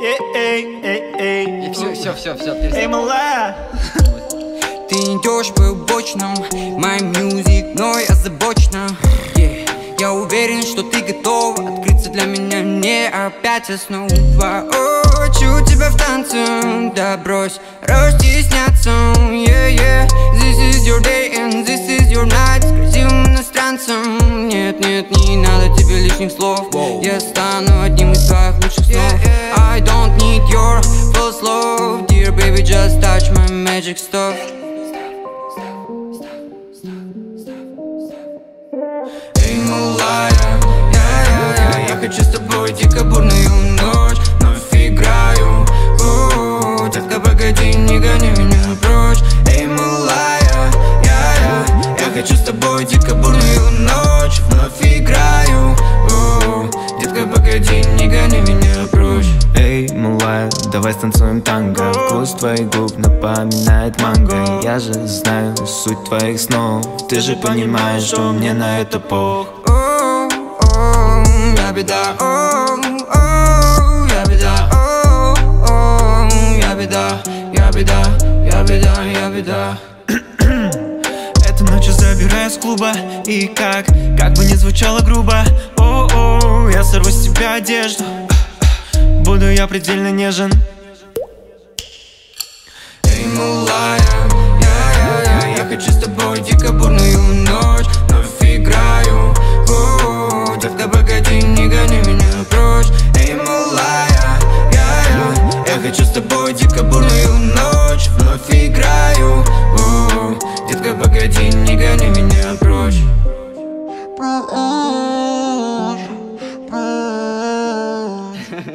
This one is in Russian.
Эй, эй, эй, эй. Все, все, все, все, Эй, малая. Ты идешь по обочинам, my music, но я озабочена yeah. Я уверен, что ты готова открыться для меня не опять снова Хочу тебя в танце, да брось расстесняться yeah, yeah. This is your day and this is your night С красивым иностранцем Нет, нет, не надо тебе лишних слов Я стану одним из твоих лучших снов I don't need your false love Dear baby, just touch my magic stuff. Я хочу с тобой дико бурную ночь. Вновь играю, Детка, погоди, не гони меня прочь. Эй, малая, Я хочу с тобой дико давай станцуем танго. Вкус твоих губ напоминает манго. Я же знаю суть твоих снов. Ты же понимаешь, что мне на это пох. О, о, я беда, о, о, я беда, о, о, я беда, я беда, я беда, я беда. Эту ночь я забираю с клуба. И как, как бы не звучало грубо. О-о, я сорву с тебя одежду Буду я предельно нежен. Эй, малая, я-я-я, я хочу с тобой дико бурную ночь Вновь играю, о, детка, погоди, не гони меня прочь. Эй, малая, я-я, я хочу с тобой дико бурную ночь Вновь играю, о, детка, погоди, не гони меня прочь.